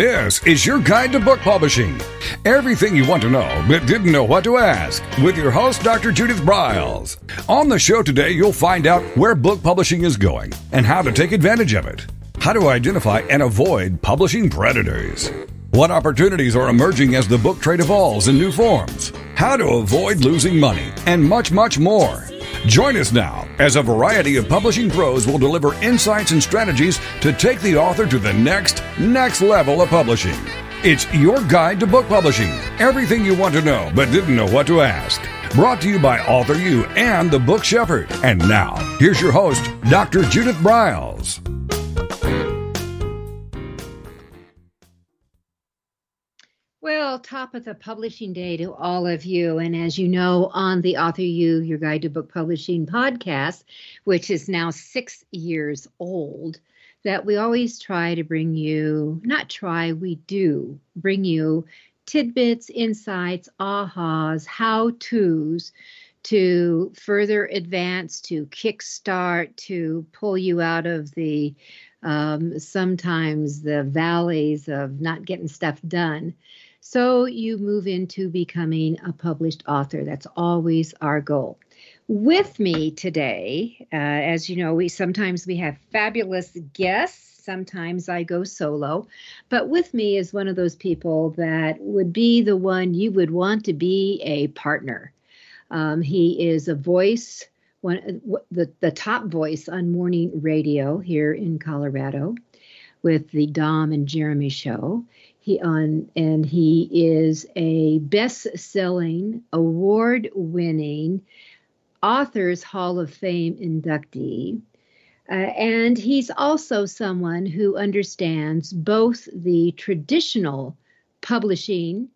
This is your guide to book publishing. Everything you want to know but didn't know what to ask with your host, Dr. Judith Briles. On the show today, you'll find out where book publishing is going and how to take advantage of it, how to identify and avoid publishing predators, what opportunities are emerging as the book trade evolves in new forms, how to avoid losing money, and much, much more. Join us now as a variety of publishing pros will deliver insights and strategies to take the author to the next, next level of publishing. It's your guide to book publishing. Everything you want to know but didn't know what to ask. Brought to you by Author U and the Book Shepherd. And now, here's your host, Dr. Judith Briles. Well, top of the publishing day to all of you. And as you know, on the Author U, your guide to book publishing podcast, which is now six years old, that we always try to bring you, not try, we do bring you tidbits, insights, ahas, how to's to further advance, to kickstart, to pull you out of the um, sometimes the valleys of not getting stuff done so you move into becoming a published author. That's always our goal. With me today, uh, as you know, we sometimes we have fabulous guests. Sometimes I go solo, but with me is one of those people that would be the one you would want to be a partner. Um, he is a voice, one the the top voice on morning radio here in Colorado, with the Dom and Jeremy show. He on and he is a best-selling, award-winning Authors Hall of Fame inductee. Uh, and he's also someone who understands both the traditional publishing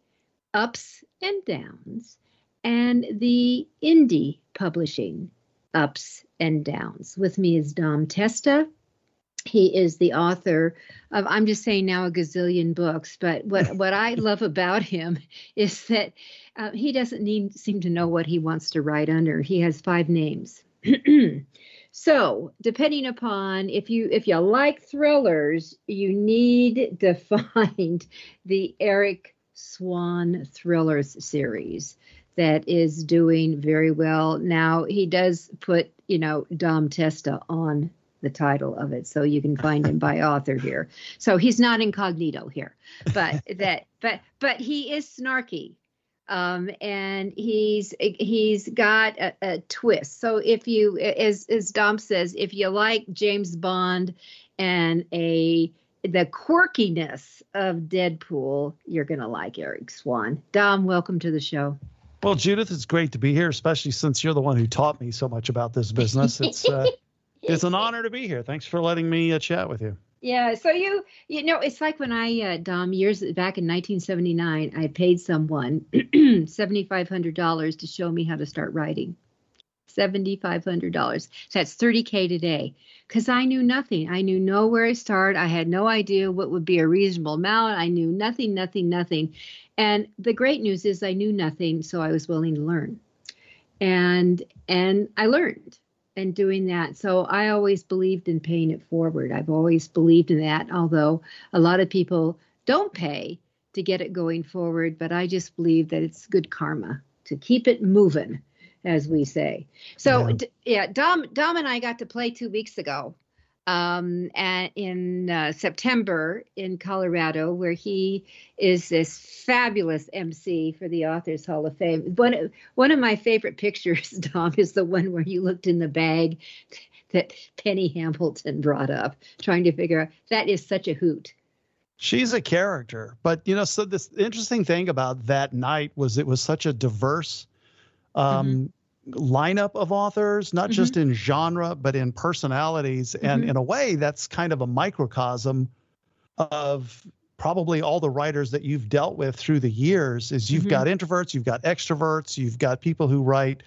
ups and downs and the indie publishing ups and downs. With me is Dom Testa he is the author of i'm just saying now a gazillion books but what what i love about him is that uh, he doesn't need seem to know what he wants to write under. He has five names. So depending upon if you if you like thrillers you need to find the eric swan thrillers series that is doing very well. Now he does put you know dom testa on the title of it, so you can find him by author here. So he's not incognito here, but that but but he is snarky, um, and he's he's got a, a twist. So if you, as as Dom says, if you like James Bond and a the quirkiness of Deadpool, you're gonna like Eric Swan. Dom, welcome to the show. Well, Judith, it's great to be here, especially since you're the one who taught me so much about this business. It's uh, it's an honor to be here. Thanks for letting me uh, chat with you. Yeah, so you you know it's like when I uh, Dom years back in 1979, I paid someone seventy five hundred dollars to show me how to start writing. Seventy five hundred dollars. So that's thirty k today. Because I knew nothing. I knew nowhere to start. I had no idea what would be a reasonable amount. I knew nothing, nothing, nothing. And the great news is I knew nothing, so I was willing to learn. And and I learned and doing that. So I always believed in paying it forward. I've always believed in that, although a lot of people don't pay to get it going forward. But I just believe that it's good karma to keep it moving, as we say. So yeah, yeah Dom, Dom and I got to play two weeks ago um, and in uh, September in Colorado, where he is this fabulous MC for the Authors Hall of Fame. One one of my favorite pictures, Dom, is the one where you looked in the bag that Penny Hamilton brought up, trying to figure out that is such a hoot. She's a character, but you know, so this interesting thing about that night was it was such a diverse. Um, mm-hmm lineup of authors, not mm-hmm. just in genre, but in personalities. Mm-hmm. And in a way, that's kind of a microcosm of probably all the writers that you've dealt with through the years is you've mm-hmm. got introverts, you've got extroverts, you've got people who write,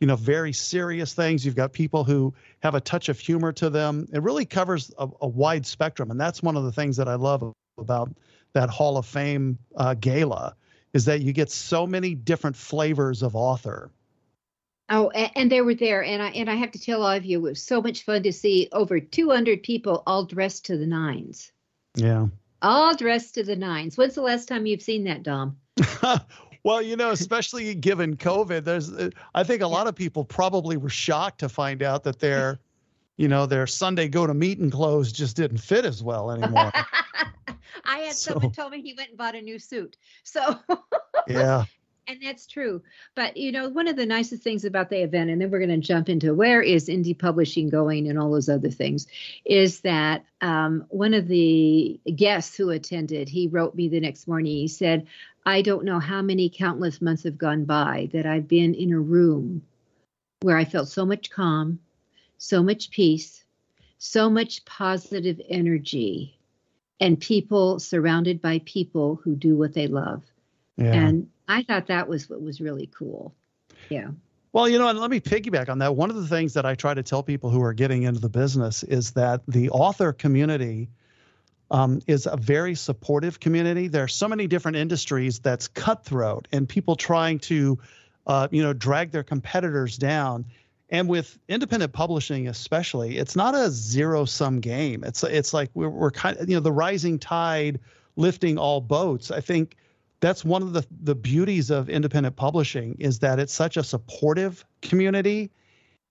you know, very serious things. You've got people who have a touch of humor to them. It really covers a, a wide spectrum. And that's one of the things that I love about that Hall of Fame uh, gala is that you get so many different flavors of author. Oh, and, they were there, and I and I have to tell all of you, it was so much fun to see over 200 people all dressed to the nines. Yeah, all dressed to the nines. When's the last time you've seen that, Dom? well, you know, especially given COVID, there's, uh, I think a lot of people probably were shocked to find out that their, you know, their Sunday go to meeting clothes just didn't fit as well anymore. I had so, someone told me he went and bought a new suit. So, yeah and that's true. But you know, one of the nicest things about the event, and then we're going to jump into where is indie publishing going and all those other things, is that um, one of the guests who attended, he wrote me the next morning. He said, "I don't know how many countless months have gone by that I've been in a room where I felt so much calm, so much peace, so much positive energy." And people surrounded by people who do what they love. Yeah. And I thought that was what was really cool. Yeah. Well, you know, and let me piggyback on that. One of the things that I try to tell people who are getting into the business is that the author community um, is a very supportive community. There are so many different industries that's cutthroat and people trying to, uh, you know, drag their competitors down. And with independent publishing, especially, it's not a zero sum game. It's it's like we're, we're kind of you know the rising tide lifting all boats. I think that's one of the the beauties of independent publishing is that it's such a supportive community.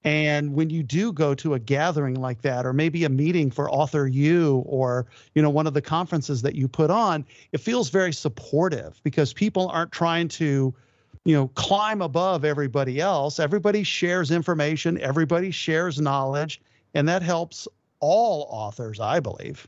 And when you do go to a gathering like that or maybe a meeting for author u or you know one of the conferences that you put on it feels very supportive because people aren't trying to you know climb above everybody else. Everybody shares information. Everybody shares knowledge. And that helps all authors i believe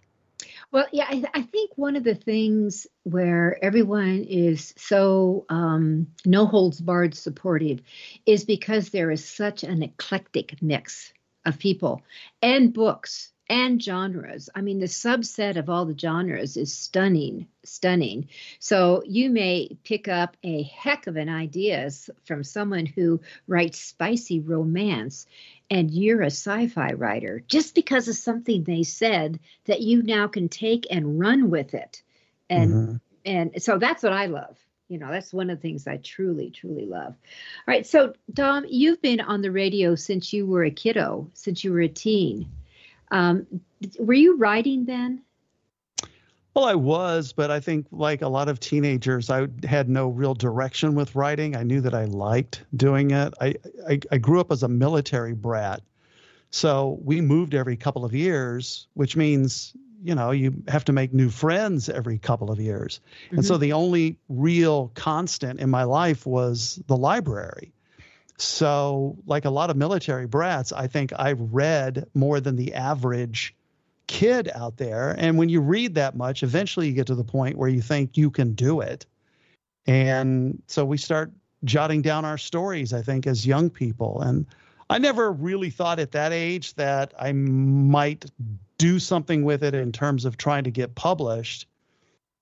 well, yeah, I, I, think one of the things where everyone is so um, no holds barred supportive is because there is such an eclectic mix of people and books and genres. I mean, the subset of all the genres is stunning, stunning. So you may pick up a heck of an ideas from someone who writes spicy romance and you're a sci-fi writer just because of something they said that you now can take and run with it. And mm-hmm. and so that's what i love. You know that's one of the things i truly truly love. All right so dom you've been on the radio since you were a kiddo since you were a teen. Um, were you writing then well, I was, but I think like a lot of teenagers, I had no real direction with writing. I knew that I liked doing it. I, I, I grew up as a military brat. So we moved every couple of years, which means, you know, you have to make new friends every couple of years. Mm-hmm. And so mm-hmm. the only real constant in my life was the library. So, like a lot of military brats, I think I read more than the average kid out there. And when you read that much, eventually you get to the point where you think you can do it. And so we start jotting down our stories, I think, as young people. And I never really thought at that age that I might do something with it in terms of trying to get published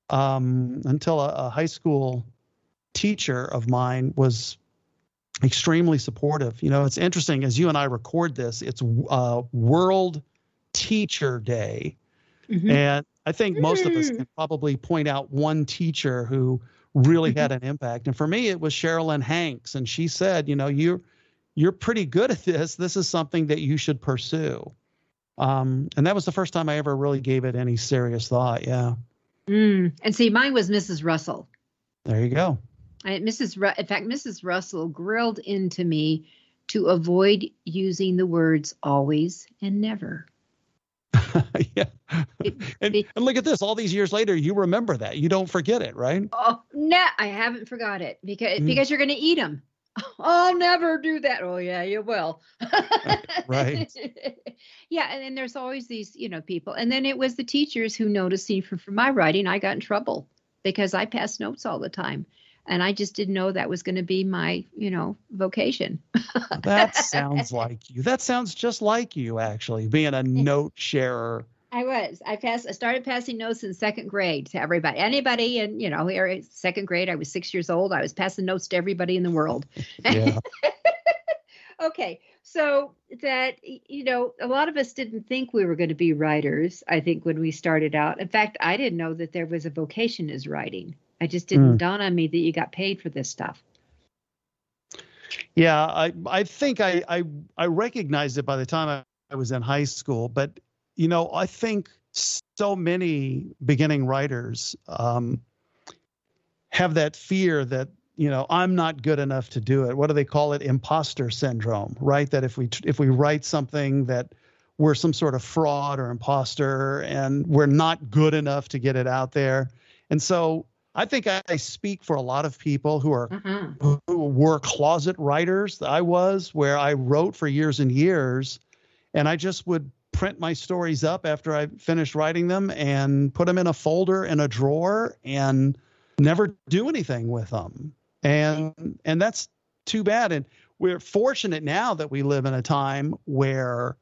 um, until a, a high school teacher of mine was extremely supportive. You know, it's interesting as you and I record this, it's uh, World Teacher Day. Mm-hmm. And I think most of us mm. can probably point out one teacher who really had mm-hmm. an impact. And for me, it was Sherilyn Hanks. And she said, you know, you're you're pretty good at this. This is something that you should pursue. Um, and that was the first time I ever really gave it any serious thought. Yeah. Mm. And see, mine was Mrs. Russell. There you go. I, Mrs. Ru- in fact, Mrs. Russell grilled into me to avoid using the words always and never. yeah. and, and, look at this. All these years later, you remember that. You don't forget it, right? Oh no, I haven't forgot it because mm. because you're going to eat them. I'll never do that. Oh yeah, you will. right. yeah, and then there's always these, you know, people. And then it was the teachers who noticed me for, for my writing. I got in trouble because I passed notes all the time and I just didn't know that was going to be my, you know, vocation. that sounds like you. That sounds just like you, actually, being a note sharer. I was. I passed. I started passing notes in second grade to everybody, anybody, and you know, here second grade. I was six years old. I was passing notes to everybody in the world. Yeah. okay, so that you know, a lot of us didn't think we were going to be writers. I think when we started out. In fact, I didn't know that there was a vocation as writing. I just didn't mm. dawn on me that you got paid for this stuff. Yeah, I I think I I, I recognized it by the time I, I was in high school, but you know, I think so many beginning writers um, have that fear that you know i'm not good enough to do it what do they call it imposter syndrome right that if we if we write something that we're some sort of fraud or imposter and we're not good enough to get it out there and so i think i, I speak for a lot of people who are mm-hmm. who were closet writers i was where i wrote for years and years and i just would print my stories up after i finished writing them and put them in a folder in a drawer and never do anything with them and and that's too bad. And we're fortunate now that we live in a time where,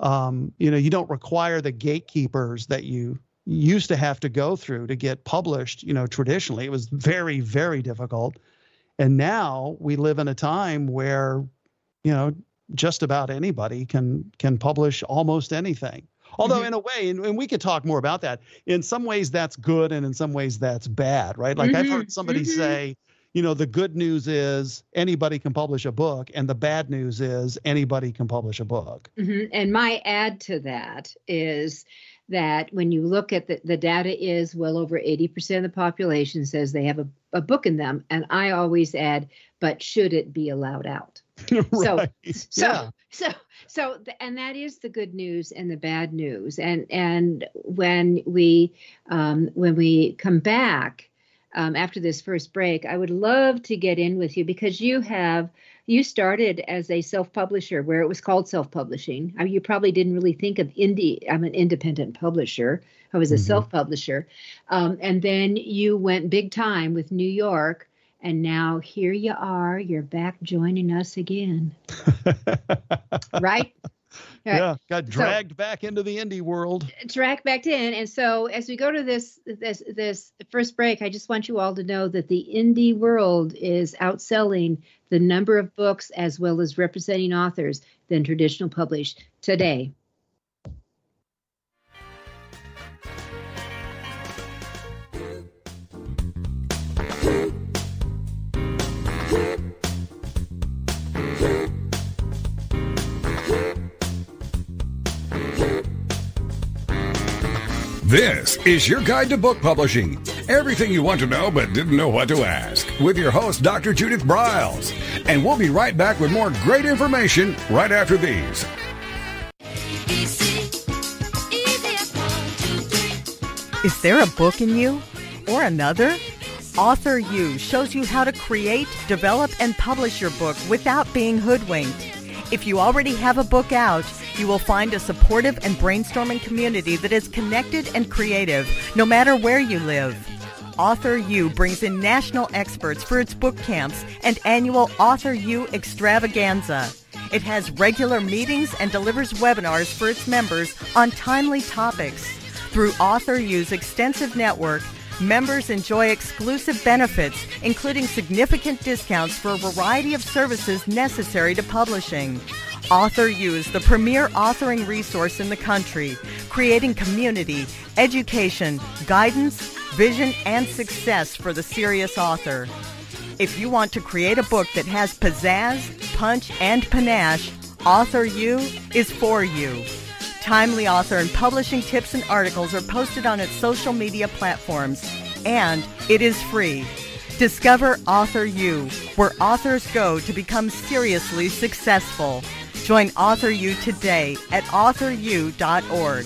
um, you know, you don't require the gatekeepers that you used to have to go through to get published. You know, traditionally it was very very difficult, and now we live in a time where, you know, just about anybody can can publish almost anything. Although, mm-hmm. in a way, and, and, we could talk more about that. In some ways, that's good, and in some ways, that's bad, right? Like mm-hmm. I've heard somebody mm-hmm. say, you know, the good news is anybody can publish a book, and the bad news is anybody can publish a book. Mm-hmm. And my add to that is that when you look at the, the data is well over 80% of the population says they have a, a book in them. And I always add, but should it be allowed out? right. So, so, yeah. so, so, and that is the good news and the bad news. And, and when we, um, when we come back, um, after this first break, I would love to get in with you because you have you started as a self-publisher where it was called self-publishing. I mean, you probably didn't really think of indie. I'm an independent publisher. I was a mm-hmm. self-publisher, um, and then you went big time with New York, and now here you are. You're back joining us again, right? Yeah, got dragged so, back into the indie world. Dragged back in, and so as we go to this this this first break, I just want you all to know that the indie world is outselling the number of books as well as representing authors than traditional published today. This is your guide to book publishing. Everything you want to know but didn't know what to ask with your host, Dr. Judith Briles. And we'll be right back with more great information right after these. Is there a book in you or another? Author U shows you how to create, develop, and publish your book without being hoodwinked. If you already have a book out, you will find a supportive and brainstorming community that is connected and creative, no matter where you live. Author U brings in national experts for its book camps and annual Author U extravaganza. It has regular meetings and delivers webinars for its members on timely topics. Through Author U's extensive network, members enjoy exclusive benefits, including significant discounts for a variety of services necessary to publishing. Author Use, the premier authoring resource in the country, creating community, education, guidance, vision, and success for the serious author. If you want to create a book that has pizzazz, punch, and panache, Author U is for you. Timely author and publishing tips and articles are posted on its social media platforms, and it is free. Discover Author U, where authors go to become seriously successful. Join Author U today at authoru.org.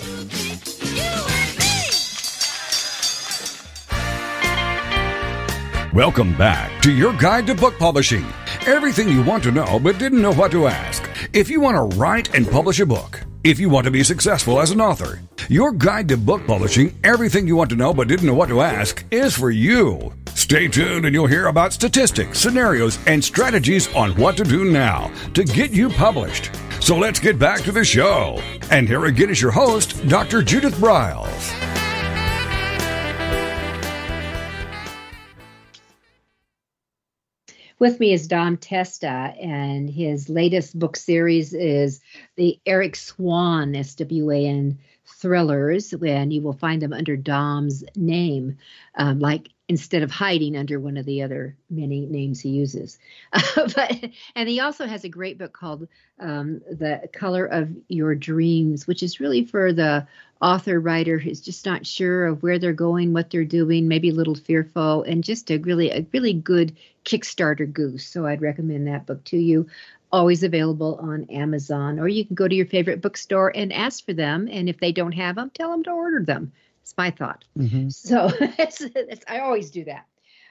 Welcome back to your guide to book publishing. Everything you want to know but didn't know what to ask. If you want to write and publish a book, if you want to be successful as an author, your guide to book publishing, everything you want to know but didn't know what to ask, is for you. Stay tuned and you'll hear about statistics, scenarios, and strategies on what to do now to get you published. So let's get back to the show. And here again is your host, Dr. Judith Briles. With me is Dom Testa, and his latest book series is the Eric Swan, S W A N thrillers, and you will find them under Dom's name, um, like instead of hiding under one of the other many names he uses. Uh, but and he also has a great book called um, "The Color of Your Dreams," which is really for the author writer who's just not sure of where they're going, what they're doing, maybe a little fearful, and just a really a really good Kickstarter goose. So I'd recommend that book to you. Always available on Amazon, or you can go to your favorite bookstore and ask for them. And if they don't have them, tell them to order them. It's my thought. Mm-hmm. So it's, it's, I always do that.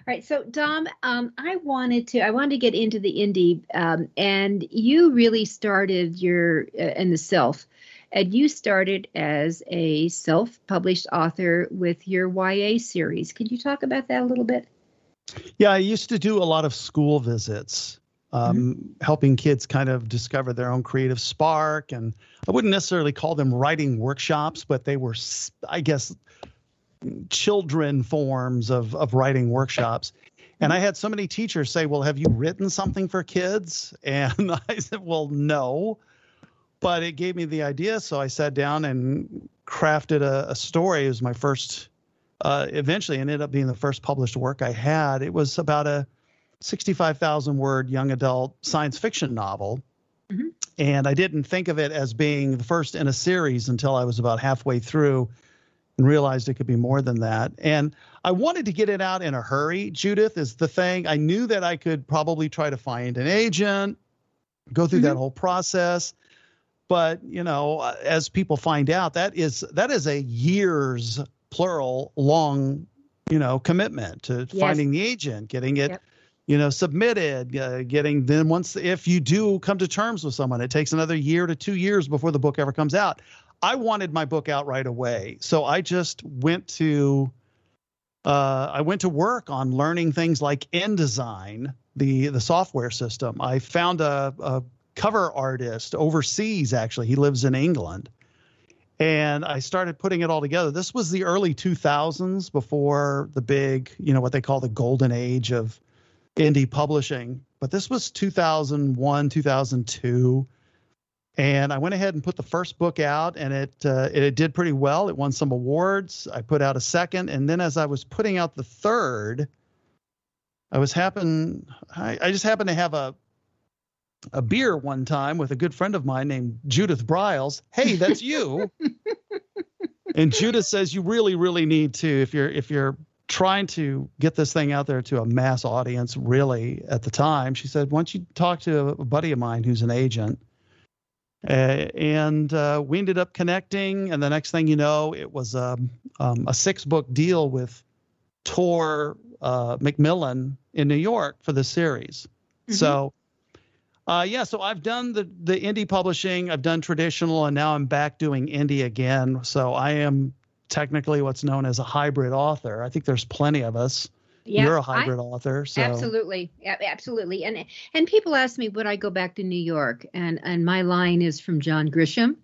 All right, so Dom, um, I wanted to I wanted to get into the indie, um, and you really started your uh, in the self, and you started as a self-published author with your YA series. Can you talk about that a little bit? Yeah, I used to do a lot of school visits, um, mm-hmm. helping kids kind of discover their own creative spark. And I wouldn't necessarily call them writing workshops, but they were, I guess, children forms of, of writing workshops. And I had so many teachers say, Well, have you written something for kids? And I said, Well, no. But it gave me the idea. So I sat down and crafted a, a story. It was my first, uh, eventually ended up being the first published work I had. It was about a 65,000 word young adult science fiction novel. Mm-hmm. And I didn't think of it as being the first in a series until I was about halfway through and realized it could be more than that. And I wanted to get it out in a hurry. Judith is the thing. I knew that I could probably try to find an agent, go through mm-hmm. that whole process. But, you know, as people find out, that is that is a years plural long, you know, commitment to yes. finding the agent, getting it yep. you know submitted uh, getting then once if you do come to terms with someone it takes another year to two years before the book ever comes out. I wanted my book out right away. So i just went to uh, i went to work on learning things like indesign the the software system. I found a, a cover artist overseas actually. He lives in england and I started putting it all together. This was the early 2000s before the big, you know, what they call the golden age of indie publishing, but this was 2001, 2002. And I went ahead and put the first book out, and it, uh, it, it did pretty well. It won some awards. I put out a second, and then as I was putting out the third, I was happen I, I just happened to have a a beer one time with a good friend of mine named Judith Briles. Hey, that's you. and Judith says you really, really need to if you're if you're trying to get this thing out there to a mass audience really at the time she said once you talk to a buddy of mine who's an agent uh, and uh, we ended up connecting and the next thing you know it was um, um, a six book deal with tor uh, macmillan in new york for the series mm-hmm. so uh, yeah, so I've done the the indie publishing, I've done traditional, and now I'm back doing indie again. So I am technically what's known as a hybrid author. I think there's plenty of us. Yeah, You're a hybrid I, author. So. Absolutely. Absolutely. And and people ask me would I go back to New York? And and my line is from John Grisham.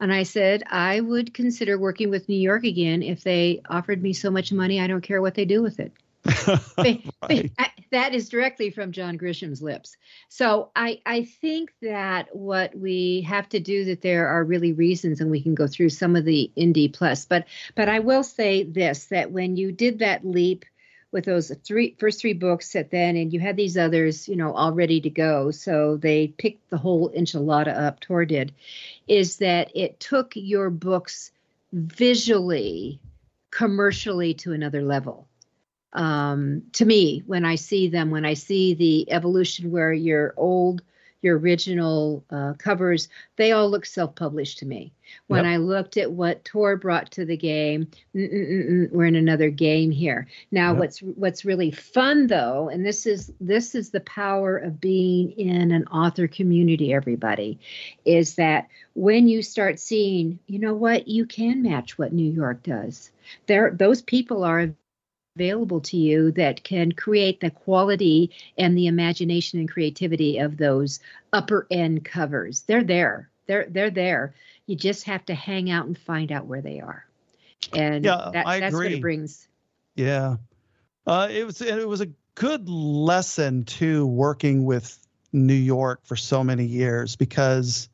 And I said I would consider working with New York again if they offered me so much money I don't care what they do with it. right. that is directly from John Grisham's lips. So I I think that what we have to do that there are really reasons, and we can go through some of the indie plus. But but I will say this: that when you did that leap with those three first three books that then and you had these others you know all ready to go so they picked the whole enchilada up tor did is that it took your books visually commercially to another level um, to me when I see them, when I see the evolution where your old, your original uh, covers, they all look self-published to me. When yep. I looked at what Tor brought to the game, we're in another game here. Now, yep. what's what's really fun though, and this is this is the power of being in an author community. Everybody, is that when you start seeing, you know what, you can match what New York does. There, those people are available to you that can create the quality and the imagination and creativity of those upper end covers. They're there. They're they're there. You just have to hang out and find out where they are. And yeah, that, I that's agree. what it brings. Yeah. Uh, it was it was a good lesson too working with New York for so many years because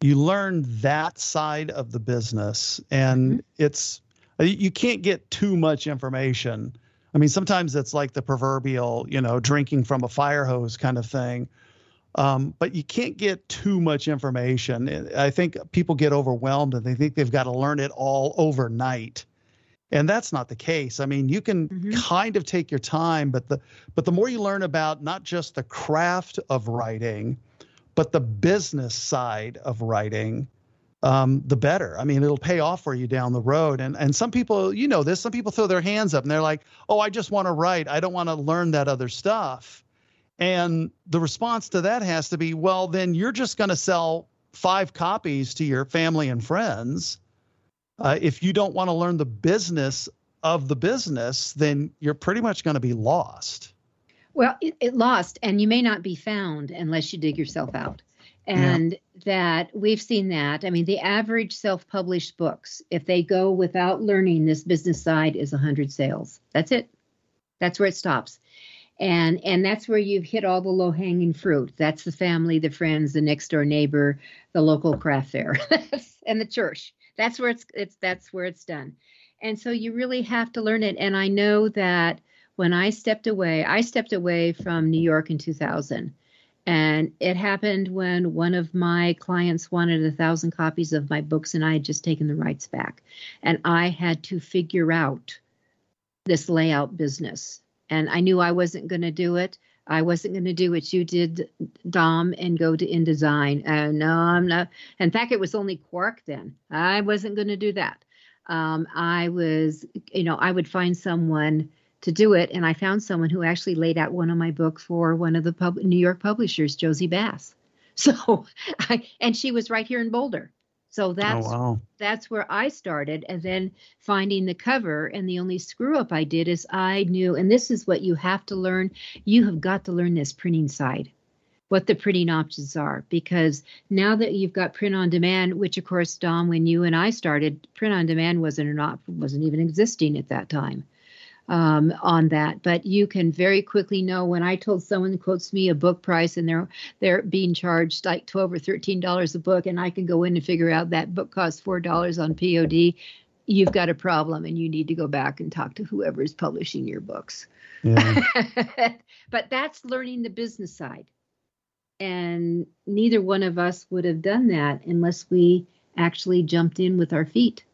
you learn that side of the business, and mm-hmm. it's you can't get too much information. I mean, sometimes it's like the proverbial, you know, drinking from a fire hose kind of thing. Um, but you can't get too much information. I think people get overwhelmed and they think they've got to learn it all overnight. And that's not the case. I mean, you can mm-hmm. kind of take your time, but the but the more you learn about not just the craft of writing, but the business side of writing, um, the better. I mean, it'll pay off for you down the road. And and some people, you know this, some people throw their hands up and they're like, "Oh, I just want to write. I don't want to learn that other stuff." And the response to that has to be, "Well, then you're just going to sell five copies to your family and friends. Uh, if you don't want to learn the business of the business, then you're pretty much going to be lost." Well, it, it lost, and you may not be found unless you dig yourself out and yeah. That we've seen that. I mean, the average self-published books, if they go without learning this business side, is 100 sales. That's it. That's where it stops. And and that's where you've hit all the low-hanging fruit. That's the family, the friends, the next door neighbor, the local craft fair, and the church. That's where it's it's that's where it's done. And so you really have to learn it. And I know that when I stepped away, I stepped away from New York in 2000 and it happened when one of my clients wanted a thousand copies of my books, and I had just taken the rights back. And I had to figure out this layout business. And I knew I wasn't going to do it. I wasn't going to do what you did, Dom, and go to InDesign. Uh, no, I'm not. In fact, it was only Quark then. I wasn't going to do that. Um, I was, you know, I would find someone to do it. And I found someone who actually laid out one of my books for one of the pub- New York publishers, Jossey-Bass. So, I, and she was right here in Boulder. So oh, that's oh, wow. that's where I started, and then finding the cover. And the only screw up I did is I knew, and this is what you have to learn. You have got to learn this printing side, what the printing options are, because now that you've got print on demand, which of course, Dom, when you and I started, print on demand wasn't not wasn't even existing at that time um, on that. But you can very quickly know when I told someone quotes me a book price and they're they're being charged like twelve or thirteen dollars a book, and I can go in and figure out that book costs four dollars on POD. You've got a problem, and you need to go back and talk to whoever is publishing your books. Yeah. but that's learning the business side. And neither one of us would have done that unless we actually jumped in with our feet.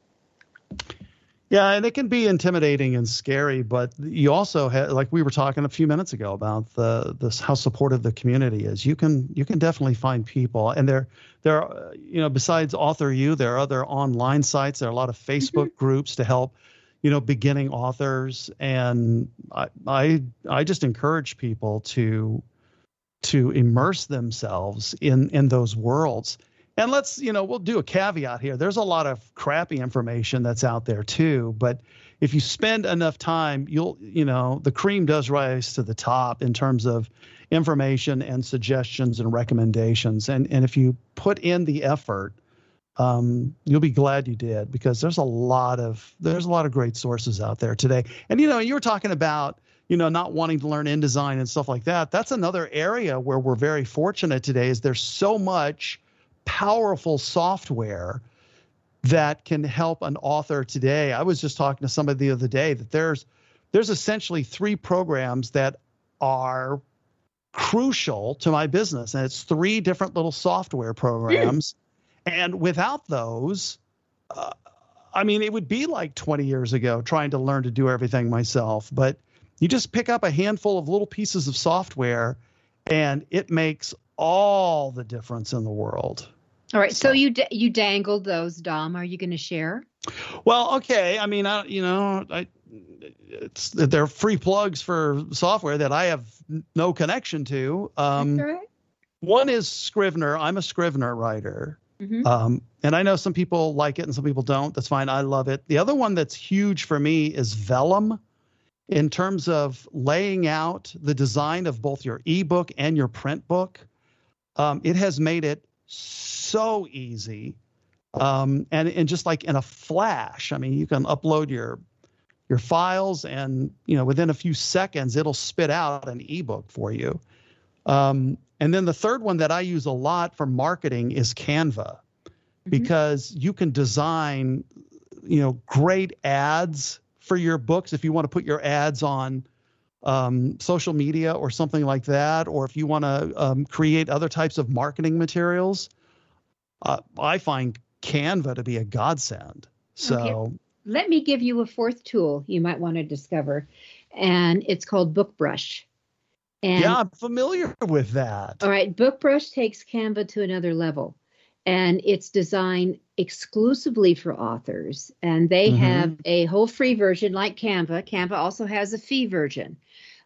Yeah, and it can be intimidating and scary, but you also have, like we were talking a few minutes ago about the this how supportive the community is. You can you can definitely find people, and there there are, you know besides Author U, there are other online sites. There are a lot of Facebook mm-hmm. groups to help you know beginning authors, and I I I just encourage people to to immerse themselves in in those worlds and let's, you know, we'll do a caveat here. There's a lot of crappy information that's out there too, but if you spend enough time, you'll, you know, the cream does rise to the top in terms of information and suggestions and recommendations. And and if you put in the effort, um, you'll be glad you did because there's a lot of there's a lot of great sources out there today. And you know, you were talking about you know not wanting to learn InDesign and stuff like that. That's another area where we're very fortunate today. Is there's so much powerful software that can help an author today. I was just talking to somebody the other day that there's there's essentially three programs that are crucial to my business and it's three different little software programs mm. and without those uh, I mean it would be like 20 years ago trying to learn to do everything myself but you just pick up a handful of little pieces of software and it makes all the difference in the world. All right. So, so you d- you dangled those, Dom. Are you going to share? Well, okay. I mean, I you know, I it's they're free plugs for software that I have no connection to. Um, right. One is Scrivener. I'm a Scrivener writer. Mm-hmm. Um, and I know some people like it and some people don't. That's fine. I love it. The other one that's huge for me is Vellum in terms of laying out the design of both your ebook and your print book. Um, it has made it so easy. Um, and, and just like in a flash, I mean, you can upload your your files and you know within a few seconds it'll spit out an ebook for you um, and then the third one that i use a lot for marketing is canva because you can design, you know, great ads for your books if you want to put your ads on um, social media or something like that, or if you want to um, create other types of marketing materials. Uh, I find Canva to be a godsend. So. Okay. Let me give you a fourth tool you might want to discover, and it's called BookBrush. And, yeah, I'm familiar with that. All right, BookBrush takes Canva to another level and it's designed exclusively for authors. And they mm-hmm. have a whole free version like Canva. Canva also has a fee version.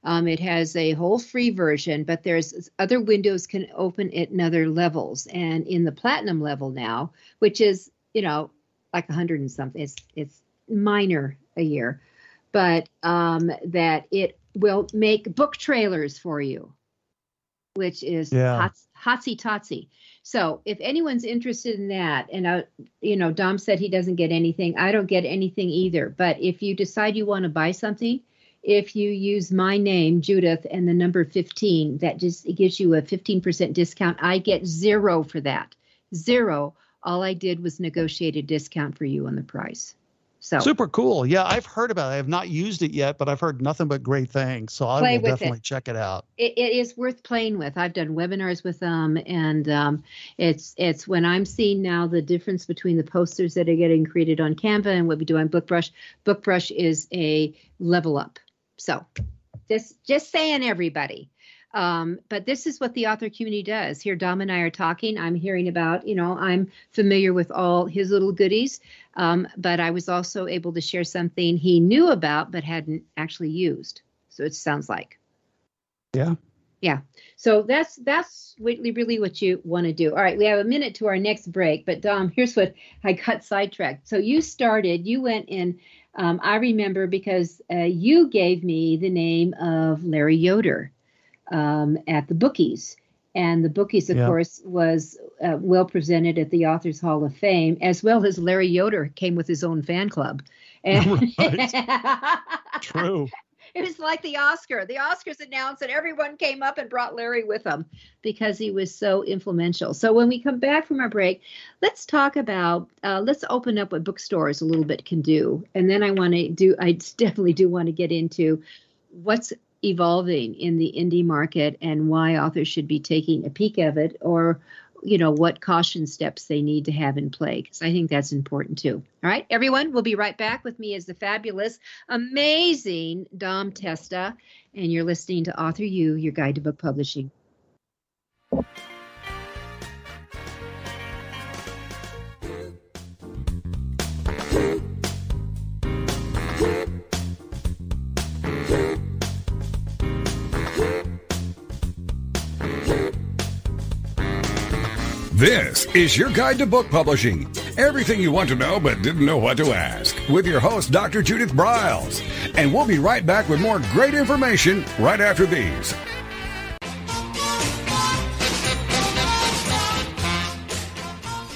Um, it has a whole free version, but there's other windows can open at other levels. And in the platinum level now, which is you know like a hundred and something, it's it's minor a year, but um, that it will make book trailers for you, which is yeah. hot, hotsy totsy. So if anyone's interested in that, and uh, you know, Dom said he doesn't get anything. I don't get anything either. But if you decide you want to buy something, if you use my name, Judith, and the number 15, that just gives you a 15% discount. I get zero for that. Zero. All I did was negotiate a discount for you on the price. So super cool. Yeah, I've heard about it. I have not used it yet, but I've heard nothing but great things. So I will definitely it. check it out. It, it is worth playing with. I've done webinars with them, and um, it's it's when I'm seeing now the difference between the posters that are getting created on Canva and what we do on BookBrush. BookBrush is a level up. So just just saying, everybody. Um, but this is what the author community does. Here, Dom and I are talking. I'm hearing about, you know, I'm familiar with all his little goodies, um, but I was also able to share something he knew about but hadn't actually used. So it sounds like. Yeah. Yeah. So that's that's really really what you want to do. All right, we have a minute to our next break, but Dom, here's what I got sidetracked. So you started, you went in. Um, I remember because uh, you gave me the name of Larry Yoder um, at the bookies. And the bookies, of yeah. course, was uh, well presented at the Authors Hall of Fame, as well as Larry Yoder came with his own fan club. And True. It was like the Oscar. The Oscars announced and everyone came up and brought Larry with them because he was so influential. So when we come back from our break, let's talk about uh, let's open up what bookstores a little bit can do, and then I want to do. I definitely do want to get into what's evolving in the indie market and why authors should be taking a peek of it or you know what caution steps they need to have in play because i think that's important too. All right everyone we'll be right back with me as the fabulous amazing dom testa and you're listening to author u your guide to book publishing This is your guide to book publishing. Everything you want to know but didn't know what to ask with your host, Dr. Judith Briles. And we'll be right back with more great information right after these.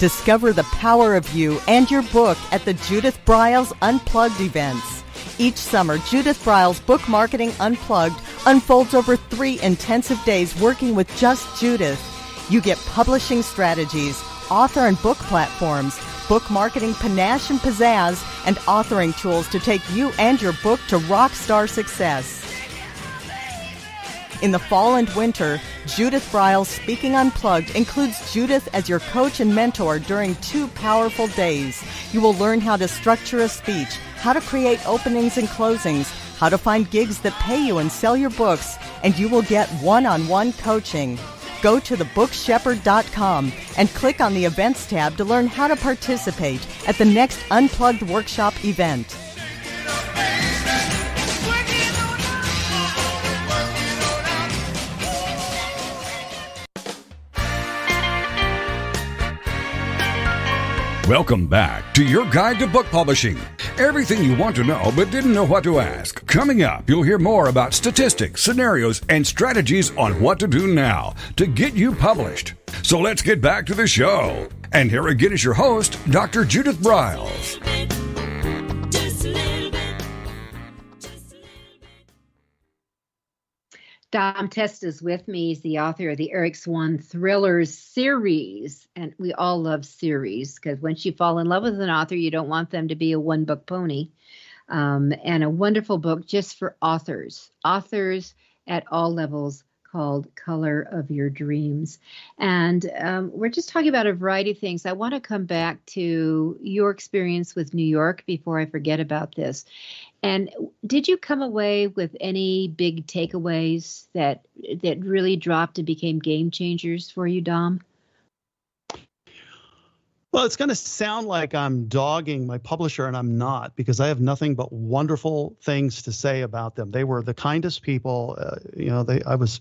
Discover the power of you and your book at the Judith Briles Unplugged events. Each summer, Judith Briles Book Marketing Unplugged unfolds over three intensive days working with just Judith. You get publishing strategies, author and book platforms, book marketing panache and pizzazz, and authoring tools to take you and your book to rock star success. In the fall and winter, Judith Briles Speaking Unplugged includes Judith as your coach and mentor during two powerful days. You will learn how to structure a speech, how to create openings and closings, how to find gigs that pay you and sell your books, and you will get one on one coaching go to thebookshepherd.com and click on the Events tab to learn how to participate at the next Unplugged Workshop event. Welcome back to your guide to book publishing. Everything you want to know but didn't know what to ask. Coming up, you'll hear more about statistics, scenarios, and strategies on what to do now to get you published. So let's get back to the show. And here again is your host, Dr. Judith Briles. Dom Testa is with me. He's the author of the Eric Swan Thrillers series. And we all love series because once you fall in love with an author, you don't want them to be a one book pony. Um, and a wonderful book just for authors, authors at all levels called Color of Your Dreams. And um, we're just talking about a variety of things. I want to come back to your experience with New York before I forget about this. And did you come away with any big takeaways that that really dropped and became game changers for you, Dom? Well, it's going to sound like I'm dogging my publisher, and I'm not because I have nothing but wonderful things to say about them. They were the kindest people. Uh, you know, they I was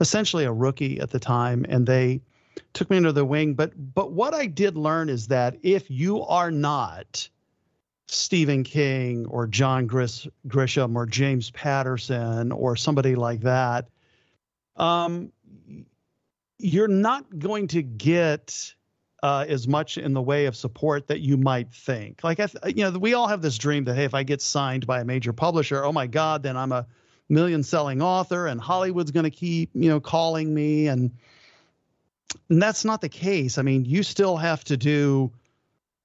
essentially a rookie at the time, and they took me under their wing. But but what I did learn is that if you are not Stephen King or John Gris- Grisham or James Patterson or somebody like that, um, you're not going to get uh, as much in the way of support that you might think. Like, I th- you know, we all have this dream that hey, if I get signed by a major publisher, oh my God, then I'm a million selling author and Hollywood's going to keep, you know, calling me and and that's not the case. I mean, you still have to do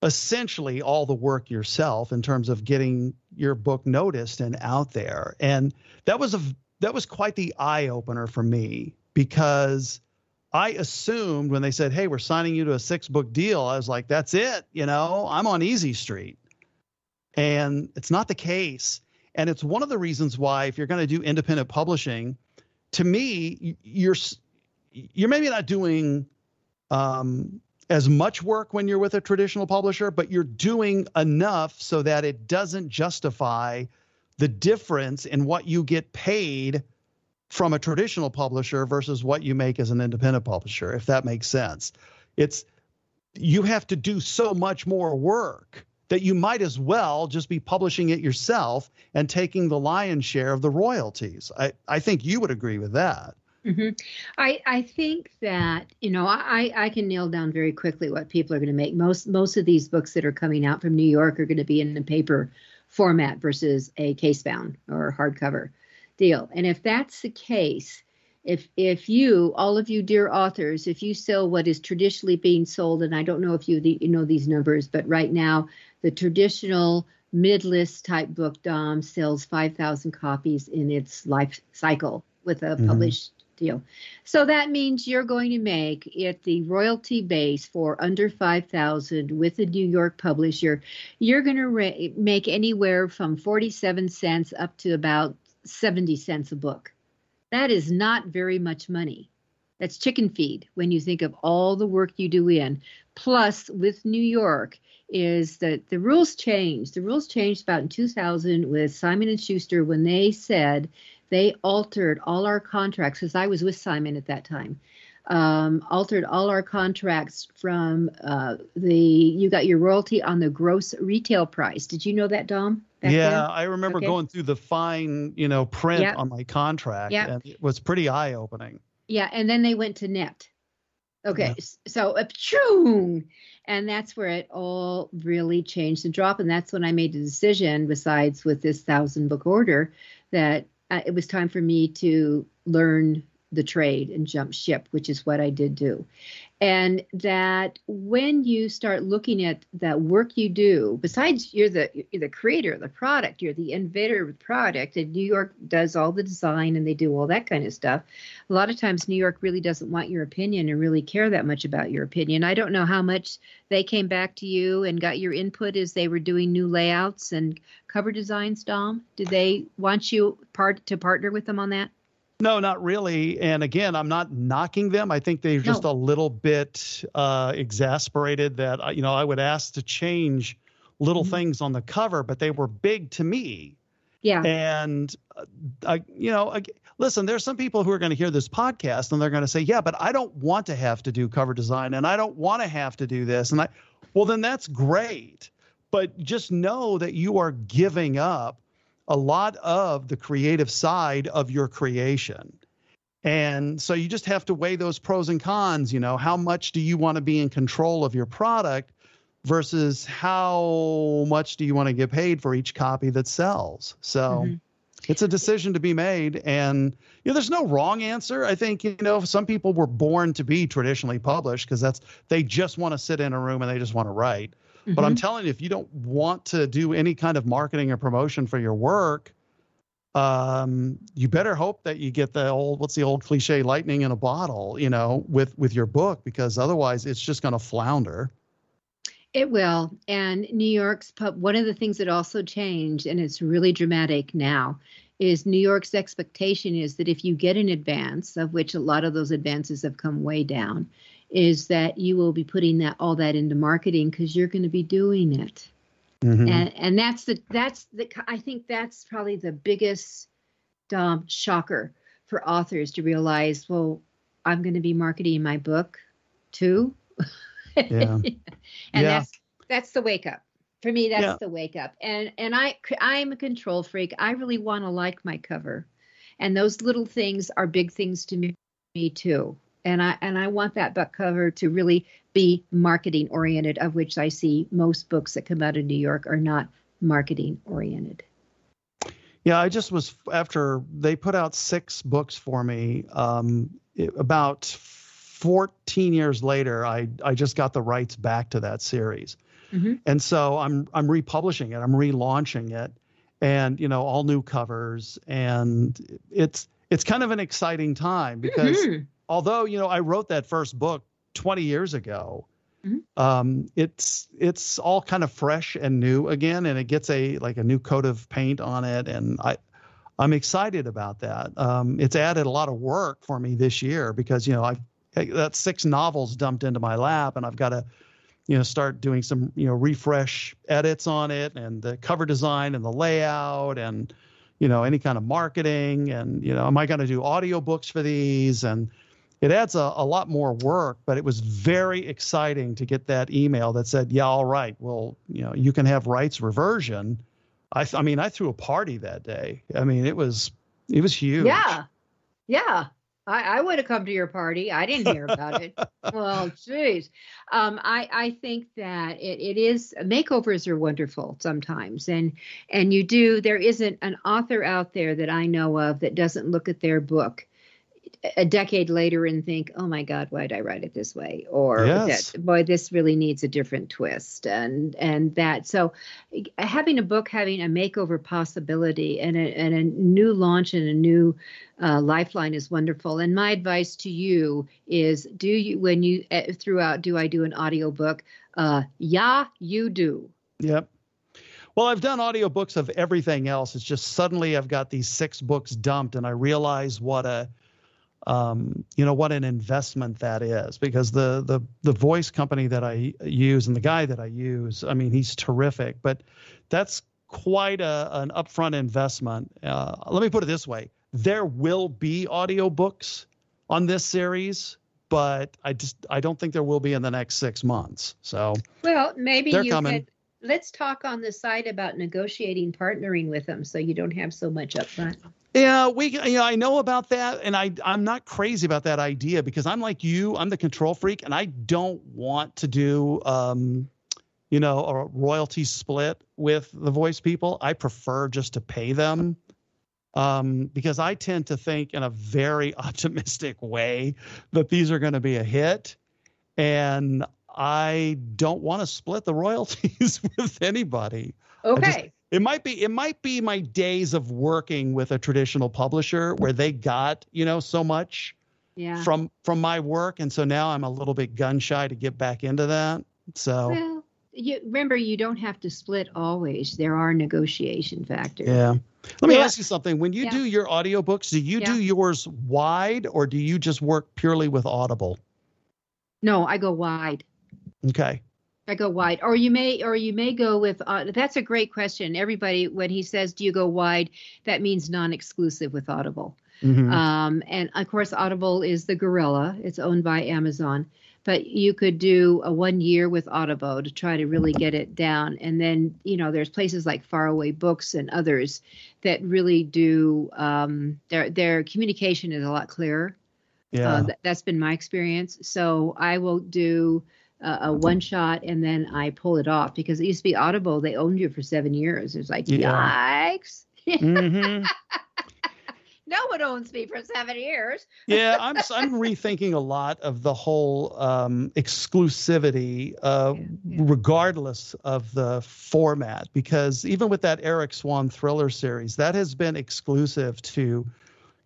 essentially all the work yourself in terms of getting your book noticed and out there. And that was a that was quite the eye opener for me because I assumed when they said, "Hey, we're signing you to a six book deal," I was like, "That's it, you know, I'm on easy street." And it's not the case. And it's one of the reasons why, if you're going to do independent publishing, to me, you're you're maybe not doing um, as much work when you're with a traditional publisher, but you're doing enough so that it doesn't justify the difference in what you get paid from a traditional publisher versus what you make as an independent publisher, if that makes sense. It's you have to do so much more work that you might as well just be publishing it yourself and taking the lion's share of the royalties. I, I think you would agree with that. Mm-hmm. I I think that you know I I can nail down very quickly what people are going to make. Most most of these books that are coming out from New York are going to be in a paper format versus a casebound or hardcover deal. And if that's the case, if if you all of you dear authors if you sell what is traditionally being sold and i don't know if you, the, you know these numbers but right now the traditional mid-list type book dom sells 5000 copies in its life cycle with a mm-hmm. published deal so that means you're going to make it the royalty base for under 5000 with a new york publisher you're going to make anywhere from 47 cents up to about 70 cents a book that is not very much money. That's chicken feed when you think of all the work you do in. Plus, with New York, is that the rules changed. The rules changed about in 2000 with Simon and Schuster when they said they altered all our contracts because I was with Simon at that time. Um, altered all our contracts from uh, the you got your royalty on the gross retail price. Did you know that, Dom? yeah, then? I remember okay. going through the fine, you know, print yep. on my contract, yep. and it was pretty eye opening. Yeah, and then they went to net. Okay, yeah. so uh, and that's where it all really changed and drop. And that's when I made the decision, besides with this thousand book order, that uh, it was time for me to learn the trade and jump ship, which is what I did do. And that when you start looking at that work you do, besides you're the you're the creator of the product, you're the inventor of the product, and New York does all the design and they do all that kind of stuff. A lot of times New York really doesn't want your opinion and really care that much about your opinion. I don't know how much they came back to you and got your input as they were doing new layouts and cover designs, Dom. Did they want you part to partner with them on that? No, not really. And again, I'm not knocking them. I think they're just no. a little bit uh, exasperated that you know I would ask to change little mm-hmm. things on the cover, but they were big to me. Yeah. And uh, I, you know, I, listen, there's some people who are going to hear this podcast and they're going to say, "Yeah, but I don't want to have to do cover design and I don't want to have to do this." And I, well, then that's great. But just know that you are giving up a lot of the creative side of your creation. And so you just have to weigh those pros and cons. You know, how much do you want to be in control of your product versus how much do you want to get paid for each copy that sells? So, mm-hmm. it's a decision to be made and you know there's no wrong answer i think you know some people were born to be traditionally published because that's they just want to sit in a room and they just want to write mm-hmm. but i'm mm-hmm. telling you if you don't want to do any kind of marketing or promotion for your work um, you better hope that you get the old what's the old cliche lightning in a bottle you know with with your book because otherwise it's just going to flounder it will. And New York's pub, one of the things that also changed, and it's really dramatic now, is New York's expectation is that if you get an advance, of which a lot of those advances have come way down, is that you will be putting that all that into marketing because you're going to be doing it. Mm-hmm. And and that's the that's the I think that's probably the biggest um, shocker for authors to realize, well, I'm going to be marketing my book too. Yeah. and yeah. that's that's the wake up. For me, that's yeah. the wake up. And and I I'm a control freak. I really want to like my cover. And those little things are big things to me, me too. And I and I want that book cover to really be marketing oriented, of which I see most books that come out of New York are not marketing oriented. Yeah, I just was after they put out six books for me. Um, it, about 14 years later, I I just got the rights back to that series, mm-hmm. and so I'm I'm republishing it. I'm relaunching it, and you know all new covers, and it's it's kind of an exciting time because mm-hmm. Although you know I wrote that first book 20 years ago, mm-hmm. um, it's it's all kind of fresh and new again, and it gets a like a new coat of paint on it, and I. I'm excited about that. Um, it's added a lot of work for me this year because you know I've that's six novels dumped into my lap, and I've got to, you know, start doing some, you know, refresh edits on it and the cover design and the layout and, you know, any kind of marketing and, you know, am I going to do audiobooks for these? And it adds a, a lot more work, but it was very exciting to get that email that said, yeah, all right, well, you know, you can have rights reversion. I, I mean, I threw a party that day. I mean, it was, it was huge. Yeah. Yeah. I, I would have come to your party. I didn't hear about it. well, geez. Um, I, I think that it, it is makeovers are wonderful sometimes. And and you do there isn't an author out there that I know of that doesn't look at their book a decade later and think, oh my God, why did I write it this way? Or yes. that, boy, this really needs a different twist. And and that so having a book having a makeover possibility and a, and a new launch and a new uh, lifeline is wonderful. And my advice to you is do you when you throughout do I do an audio book? Uh, yeah, you do. Yep. Well, I've done audiobooks of everything else. It's just suddenly I've got these six books dumped and I realize what a um, you know what an investment that is because the the the voice company that I use and the guy that I use, I mean, he's terrific, but that's quite a an upfront investment. Uh, let me put it this way: there will be audiobooks on this series, but I just I don't think there will be in the next six months. So well, maybe you coming. could. Let's talk on the side about negotiating partnering with them so you don't have so much upfront. Yeah, we you know I know about that and I I'm not crazy about that idea because I'm like you, I'm the control freak and I don't want to do um you know a royalty split with the voice people. I prefer just to pay them um because I tend to think in a very optimistic way that these are going to be a hit and I don't want to split the royalties with anybody. Okay. it might be it might be my days of working with a traditional publisher where they got you know so much yeah. from from my work. And so now i'm a little bit gun shy to get back into that. So well, you remember you don't have to split always. There are negotiation factors. Yeah. Let me ask you something. When you yeah. do your audiobooks do you yeah. do yours wide or do you just work purely with audible? No i go wide okay I go wide, or you may, or you may go with. Uh, that's a great question. Everybody, when he says, "Do you go wide?" That means non-exclusive with Audible. Mm-hmm. Um, and of course, Audible is the gorilla. It's owned by Amazon. But you could do a one year with Audible to try to really get it down. And then, you know, there's places like Findaway Books and others that really do. Um, their their communication is a lot clearer. Yeah, uh, th- that's been my experience. So I will do a one shot and then I pull it off because it used to be Audible. They owned you for seven years. It's like, yeah. yikes. Mm-hmm. no one owns me for seven years. yeah, I'm I'm rethinking a lot of the whole um, exclusivity, uh, Yeah, yeah. regardless of the format, because even with that Eric Swan thriller series, that has been exclusive to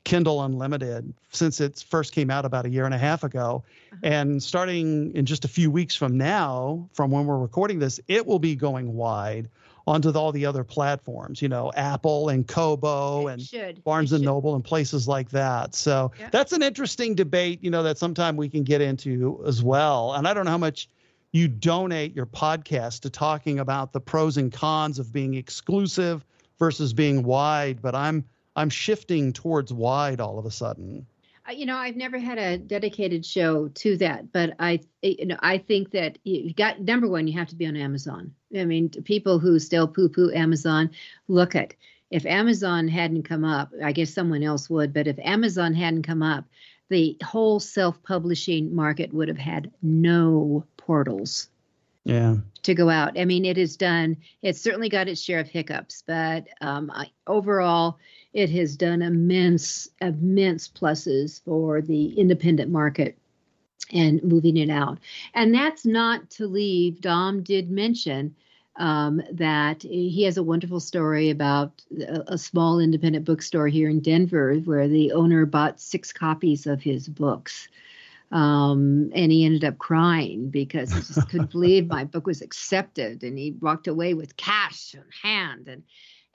Kindle Unlimited since it first came out about a year and a half ago. Uh-huh. And starting in just a few weeks from now, from when we're recording this, it will be going wide onto the, all the other platforms, you know, Apple and Kobo It and should. Barnes It and should. Noble and places like that. So Yeah. that's an interesting debate, you know, that sometime we can get into as well. And I don't know how much you donate your podcast to talking about the pros and cons of being exclusive versus being wide, but I'm I'm shifting towards wide all of a sudden. You know i've never had a dedicated show to that but i you know i think that you got number one you have to be on amazon i mean people who still poo poo amazon look at if amazon hadn't come up i guess someone else would but if amazon hadn't come up the whole self-publishing market would have had no portals Yeah. to go out. I mean, it has done. It's certainly got its share of hiccups, but um, I, overall, it has done immense, immense pluses for the independent market and moving it out. And that's not to leave. Dom did mention um, that he has a wonderful story about a, a small independent bookstore here in Denver where the owner bought six copies of his books um, and he ended up crying because he just couldn't believe my book was accepted, and he walked away with cash in hand, and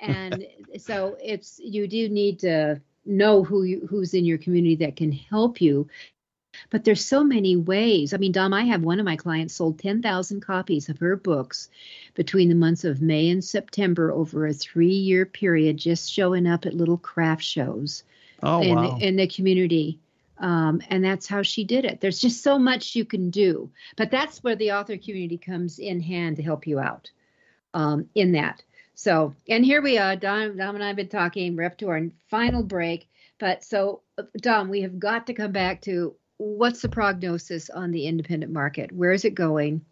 and so it's you do need to know who you, who's in your community that can help you. But there's so many ways. I mean, Dom, I have one of my clients sold 10,000 copies of her books between the months of May and September over a three year period, just showing up at little craft shows Oh in, wow. the, in the community. Um, and that's how she did it. There's just so much you can do, but that's where the author community comes in hand to help you out um, in that. So, and here we are. Dom, Dom and I have been talking. We're up to our final break. But so, Dom, we have got to come back to what's the prognosis on the independent market? Where is it going?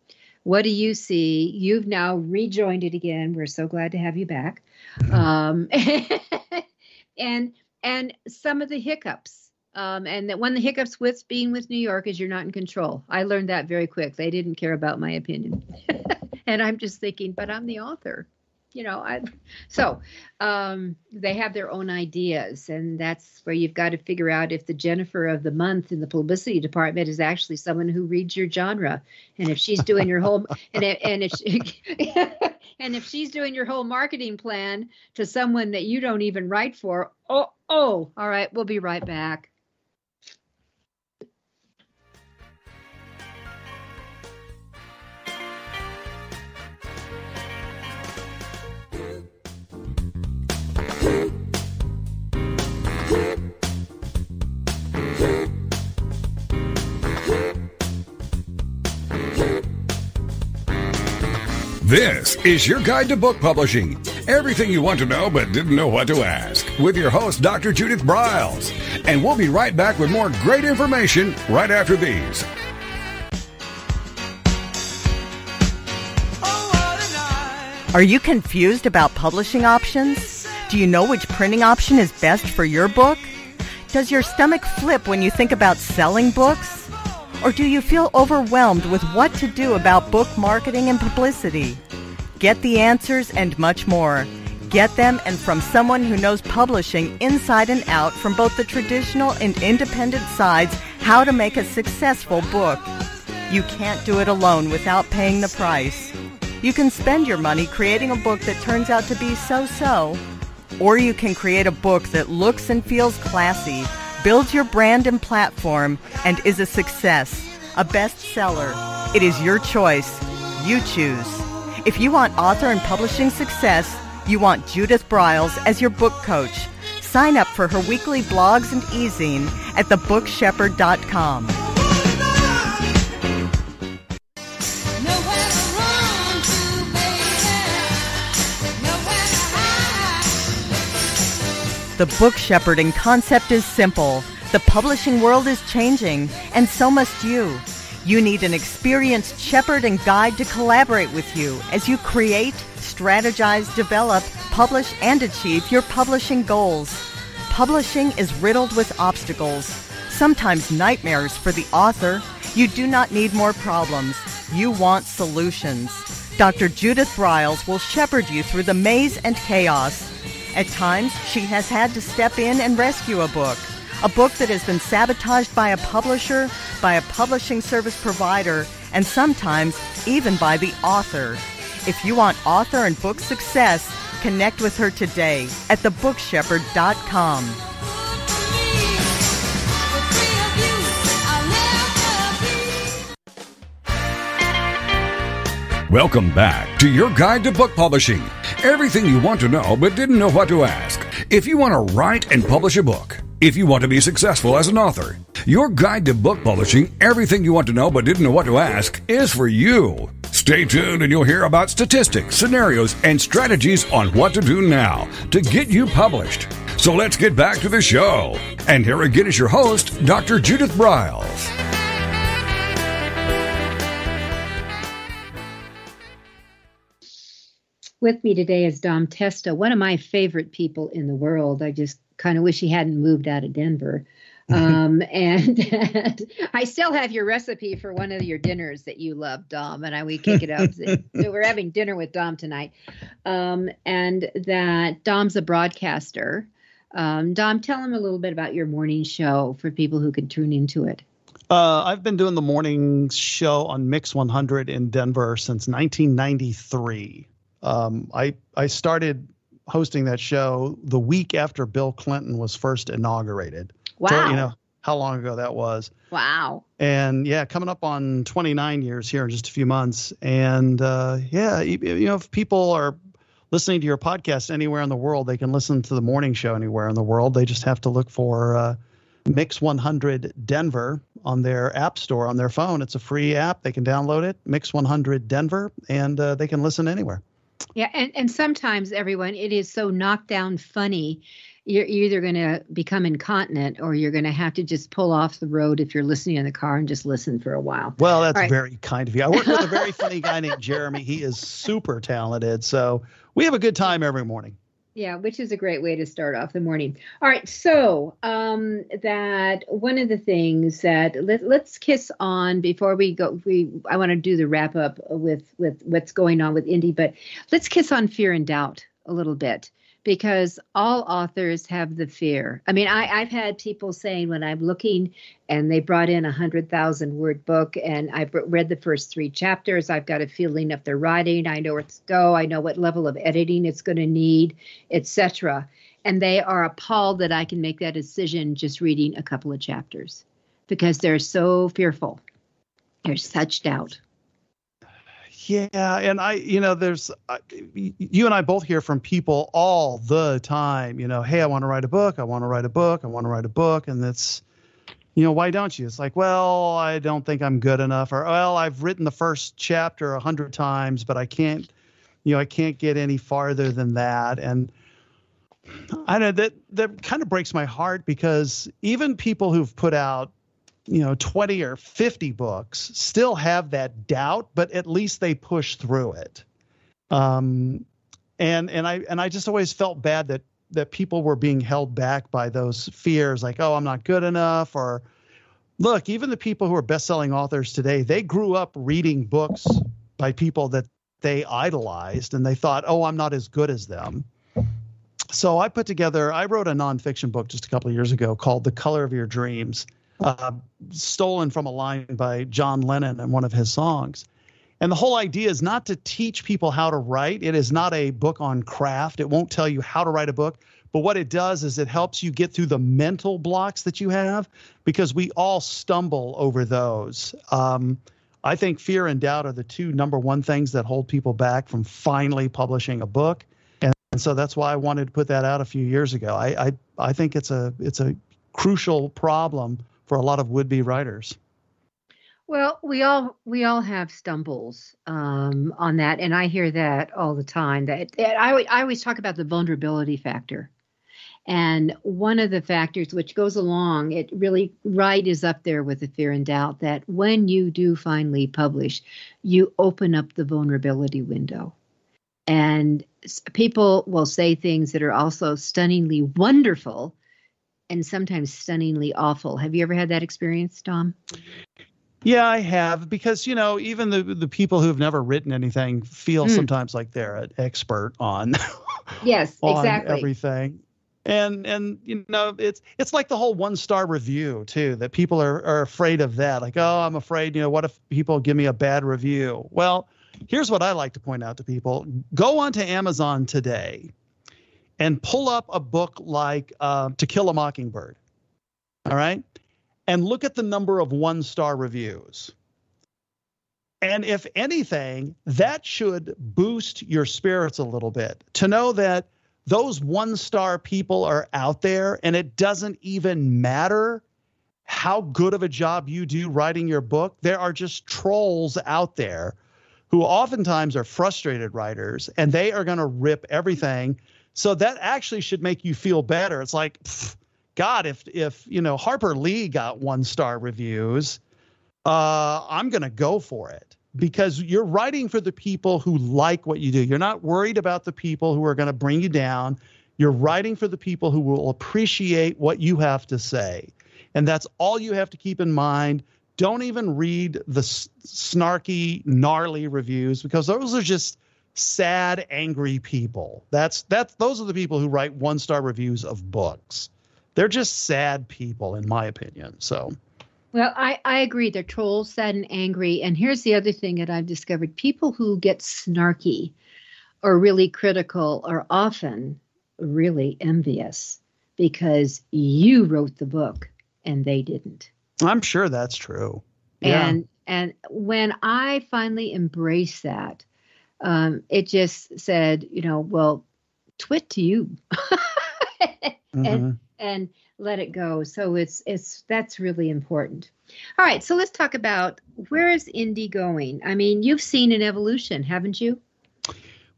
What do you see? You've now rejoined it again. We're so glad to have you back. Um, and and some of the hiccups. Um, and that one of the hiccups with being with New York is you're not in control. I learned that very quick. They didn't care about my opinion, and I'm just thinking, but I'm the author, you know. I so um, they have their own ideas, and that's where you've got to figure out if the Jennifer of the month in the publicity department is actually someone who reads your genre, and if she's doing your whole and if, and if she, and if she's doing your whole marketing plan to someone that you don't even write for. Oh, oh, all right, we'll be right back. This is your guide to book publishing. Everything you want to know but didn't know what to ask. With your host, Dr. Judith Briles. And we'll be right back with more great information right after these. Are you confused about publishing options? Do you know which printing option is best for your book? Does your stomach flip when you think about selling books? Or do you feel overwhelmed with what to do about book marketing and publicity? Get the answers and much more. Get them and from someone who knows publishing inside and out from both the traditional and independent sides how to make a successful book. You can't do it alone without paying the price. You can spend your money creating a book that turns out to be so-so, or you can create a book that looks and feels classy, builds your brand and platform, and is a success, a bestseller. It is your choice. You choose. If you want author and publishing success, you want Judith Briles as your book coach. Sign up for her weekly blogs and e-zine at thebookshepherd.com. The book shepherding concept is simple. The publishing world is changing, and so must you. You need an experienced shepherd and guide to collaborate with you as you create, strategize, develop, publish and achieve your publishing goals. Publishing is riddled with obstacles, sometimes nightmares for the author. You do not need more problems. You want solutions. Dr. Judith Briles will shepherd you through the maze and chaos. At times, she has had to step in and rescue a book. A book that has been sabotaged by a publisher, by a publishing service provider, and sometimes even by the author. If you want author and book success, connect with her today at thebookshepherd.com. Welcome back to your guide to book publishing. Everything you want to know but didn't know what to ask. If you want to write and publish a book, if you want to be successful as an author, your guide to book publishing, everything you want to know but didn't know what to ask, is for you. Stay tuned and you'll hear about statistics, scenarios, and strategies on what to do now to get you published. So let's get back to the show. And here again is your host, Dr. Judith Briles. With me today is Dom Testa, one of my favorite people in the world. I just kind of wish he hadn't moved out of Denver. Um, and, I still have your recipe for one of your dinners that you love, Dom, and I we kick it up. so we're having dinner with Dom tonight. Um, and that Dom's a broadcaster. Um, Dom, tell him a little bit about your morning show for people who could tune into it. Uh, I've been doing the morning show on Mix 100 in Denver since 1993. Um, I I started hosting that show the week after Bill Clinton was first inaugurated. Wow. So, you know how long ago that was. Wow. And yeah, coming up on 29 years here in just a few months. And uh, yeah, you, you know, if people are listening to your podcast anywhere in the world, they can listen to the morning show anywhere in the world. They just have to look for uh, Mix 100 Denver on their app store on their phone. It's a free app. They can download it, Mix 100 Denver, and uh, they can listen anywhere. Yeah, and, and sometimes everyone, it is so knockdown funny. You're, either going to become incontinent or you're going to have to just pull off the road if you're listening in the car and just listen for a while. Well, that's right. very kind of you. I work with a very funny guy named Jeremy. He is super talented. So we have a good time every morning. Yeah, which is a great way to start off the morning. All right, so um, that one of the things that let, let's kiss on before we go. We I want to do the wrap up with with what's going on with indie, but let's kiss on fear and doubt a little bit because all authors have the fear. I mean, I, I've had people saying when I'm looking and they brought in a hundred thousand word book and I've read the first three chapters. I've got a feeling of the writing. I know where to go. I know what level of editing it's going to need, etc. And they are appalled that I can make that decision just reading a couple of chapters because they're so fearful. There's such doubt. Yeah, and I, you know, there's uh, y- you and I both hear from people all the time. You know, hey, I want to write a book. I want to write a book. I want to write a book, and that's, you know, why don't you? It's like, well, I don't think I'm good enough, or well, I've written the first chapter a hundred times, but I can't, you know, I can't get any farther than that, and I know that that kind of breaks my heart because even people who've put out you know 20 or 50 books still have that doubt but at least they push through it. Um and and i and i just always felt bad that that people were being held back by those fears like oh i'm not good enough or look even the people who are best-selling authors today they grew up reading books by people that they idolized and they thought oh i'm not as good as them. So i put together i wrote a nonfiction book just a couple of years ago called the color of your dreams uh, stolen from a line by John Lennon in one of his songs. And the whole idea is not to teach people how to write. It is not a book on craft. It won't tell you how to write a book. But what it does is it helps you get through the mental blocks that you have because we all stumble over those. Um, I think fear and doubt are the two number one things that hold people back from finally publishing a book. And, and so that's why I wanted to put that out a few years ago. I, I, I think it's a, it's a crucial problem for a lot of would-be writers. Well, we all we all have stumbles um, on that, and I hear that all the time. That, that I I always talk about the vulnerability factor, and one of the factors which goes along, it really right is up there with the fear and doubt that when you do finally publish, you open up the vulnerability window, And people will say things that are also stunningly wonderful and sometimes stunningly awful. Have you ever had that experience, Dom? Yeah, I have because you know even the the people who've never written anything feel Mm. sometimes like they're an expert on Yes, on exactly. everything. And and you know it's it's like the whole one star review too that people are are afraid of that like oh I'm afraid you know what if people give me a bad review well here's what I like to point out to people go onto Amazon today and pull up a book like uh, To Kill a Mockingbird all right and look at the number of one star reviews and if anything, that should boost your spirits a little bit to know that those one star people are out there and it doesn't even matter how good of a job you do writing your book. There are just trolls out there who oftentimes are frustrated writers and they are going to rip everything. So that actually should make you feel better. It's like, pff, God, if if you know Harper Lee got one star reviews, uh, I'm to go for it because you're writing for the people who like what you do. You're not worried about the people who are to bring you down. You're writing for the people who will appreciate what you have to say. And that's all you have to keep in mind. Don't even read the s- snarky, gnarly reviews because those are just sad, angry people. That's that's those are the people who write one-star reviews of books. They're just sad people, in my opinion. So Well, I, I agree. They're trolls, sad, and angry. And here's the other thing that I've discovered people who get snarky or really critical are often really envious because you wrote the book and they didn't. I'm sure that's true. And and when I finally embraced that, um, it just said, you know, well, twit to you. and Mhm. and let it go. So it's it's that's really important. All right, so let's talk about where is indie going? I mean, you've seen an evolution, haven't you?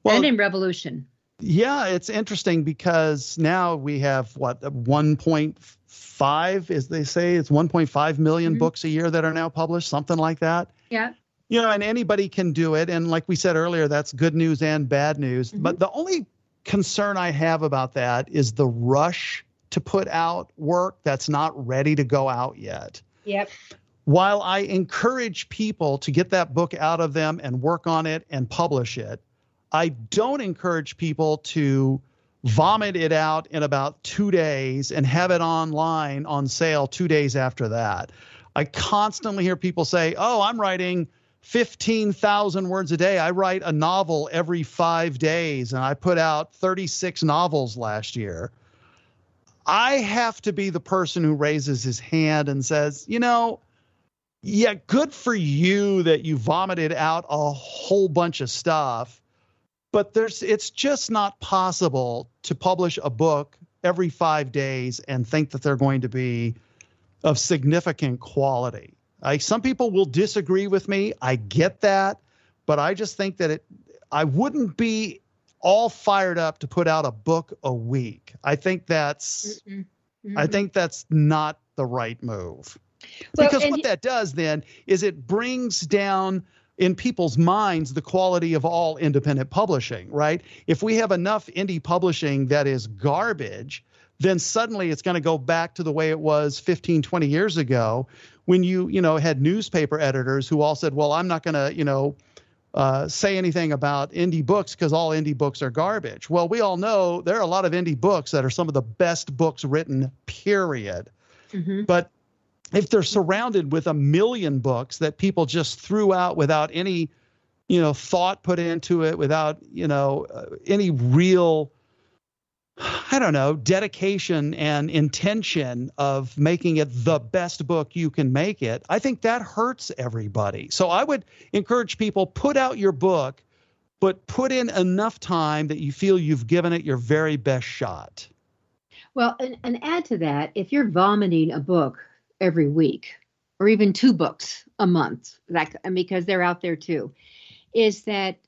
Well, and in revolution. Yeah, it's interesting because now we have what 1.5 as they say it's 1.5 million Mhm. books a year that are now published, something like that. Yeah. You know, and anybody can do it and like we said earlier that's good news and bad news. Mhm. But the only concern I have about that is the rush to put out work that's not ready to go out yet Yep. while I encourage people to get that book out of them and work on it and publish it, I don't encourage people to vomit it out in about two days and have it online on sale two days after that. I constantly hear people say, Oh, I'm writing 15,000 words a day. I write a novel every five days, and I put out 36 novels last year. I have to be the person who raises his hand and says, You know, yeah, good for you that you vomited out a whole bunch of stuff. But there's it's just not possible to publish a book every 5 days and think that they're going to be of significant quality. I some people will disagree with me. I get that, but I just think that it I wouldn't be all fired up to put out a book a week. I think that's Mm-mm. I Mhm. think that's not the right move. Well, because what he- that does then is it brings down in people's minds the quality of all independent publishing, right? If we have enough indie publishing that is garbage, then suddenly it's going to go back to the way it was 15, 20 years ago when you, you know, had newspaper editors who all said, well, I'm not going to, you know, uh, say anything about indie books because all indie books are garbage. Well, we all know there are a lot of indie books that are some of the best books written, period. Mhm. But if they're surrounded with a million books that people just threw out without any, you know, thought put into it, without, you know, uh, any real, I don't know, dedication and intention of making it the best book you can make it, I think that hurts everybody. So I would encourage people put out your book, but put in enough time that you feel you've given it your very best shot. Well, and, and add to that, if you're vomiting a book every week, or even two books a month, like because they're out there too, is that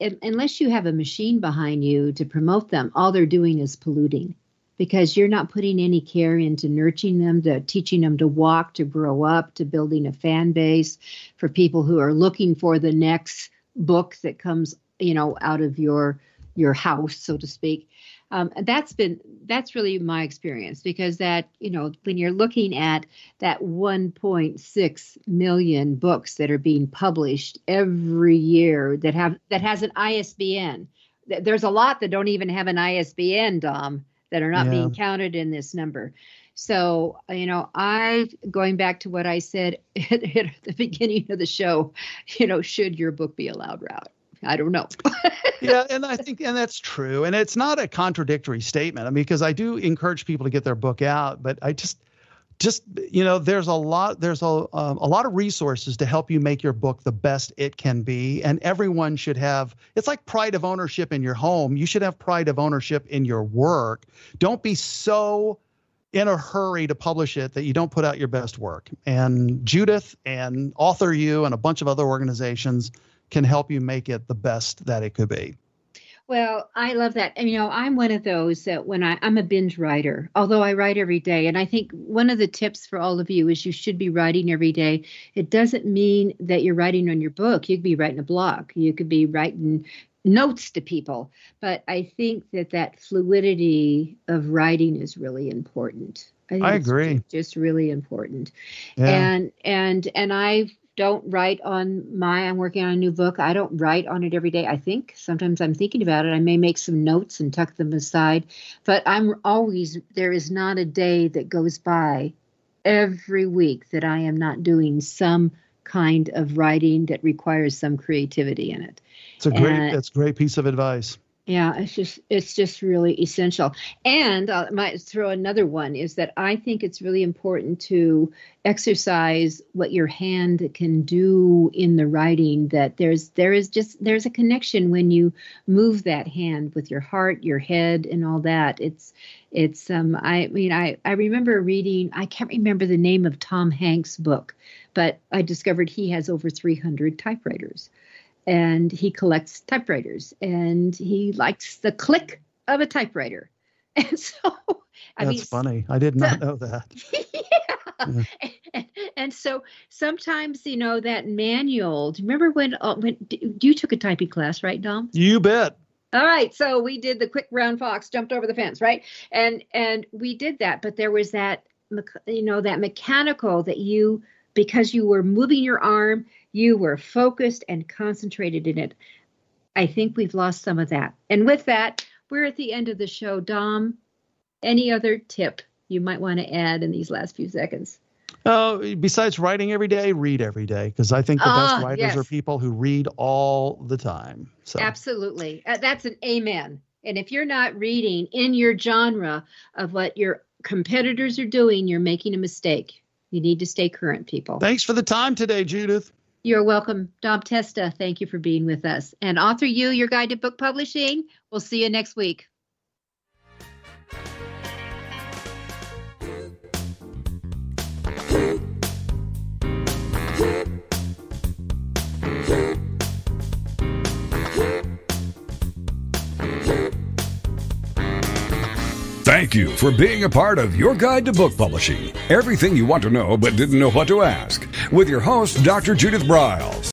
un- unless you have a machine behind you to promote them, all they're doing is polluting, because you're not putting any care into nurturing them, to teaching them to walk, to grow up, to building a fan base for people who are looking for the next book that comes you know, out of your your house, so to speak. Um, that's been that's really my experience because that you know when you're looking at that 1.6 million books that are being published every year that have that has an ISBN. th- There's a lot that don't even have an ISBN, Dom, that are not Yeah. being counted in this number. So, you know, I going back to what I said at, at the beginning of the show, you know, should your book be allowed out? I don't know. yeah, and I think and that's true. And it's not a contradictory statement. I mean, because I do encourage people to get their book out, but I just just you know, there's a lot there's a um, a lot of resources to help you make your book the best it can be, and everyone should have. It's like pride of ownership in your home. You should have pride of ownership in your work. Don't be so in a hurry to publish it that you don't put out your best work. And Judith and Author U and a bunch of other organizations can help you make it the best that it could be. Well, I love that. And, you know, I'm one of those that when I, I'm a binge writer, although I write every day. And I think one of the tips for all of you is you should be writing every day. It doesn't mean that you're writing on your book. You could be writing a blog, you could be writing notes to people. But I think that that fluidity of writing is really important. think I agree. ju- Just really important. Yeah. and and and i don't write on my i'm working on a new book. I don't write on it every day. I think sometimes i'm thinking about it. I may make some notes and tuck them aside but i'm always there is not a day that goes by every week that i am not doing some kind of writing that requires some creativity in it. It's a great and- that's a great piece of advice. Yeah, it's just it's just really essential. And I might throw another one is that I think it's really important to exercise what your hand can do in the writing. That there's there is just there's a connection when you move that hand with your heart, your head, and all that. It's it's um I mean I I remember reading I can't remember the name of Tom Hanks' book, but I discovered he has over 300 typewriters and he collects typewriters and he likes the click of a typewriter. And so, I That's mean, funny. I did not know that. yeah. And, and so sometimes, you know, that manual. Do you remember when, uh, when d- you took a typing class, right, Dom? You bet. All right, so we did the quick brown fox jumped over the fence, right? And and we did that, but there was that you know that mechanical that you because you were moving your arm, you were focused and concentrated in it. I think we've lost some of that. And with that, we're at the end of the show. Dom, any other tip you might want to add in these last few seconds? Oh, besides writing every day, read every day because I think the Ah, best writers yes. are people who read all the time. So Absolutely. Uh, that's an amen. And if you're not reading in your genre of what your competitors are doing, you're making a mistake. You need to stay current, people. thanks for the time today, Judith. You're welcome. Dom Testa, thank you for being with us. And Author U, your guide to book publishing. We'll see you next week. Thank you for being a part of Your Guide to Book Publishing. Everything you want to know but didn't know what to ask. With your host, Dr. Judith Briles.